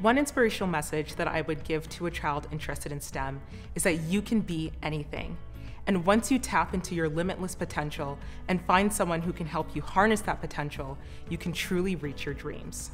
One inspirational message that I would give to a child interested in STEM is that you can be anything. And once you tap into your limitless potential and find someone who can help you harness that potential, you can truly reach your dreams.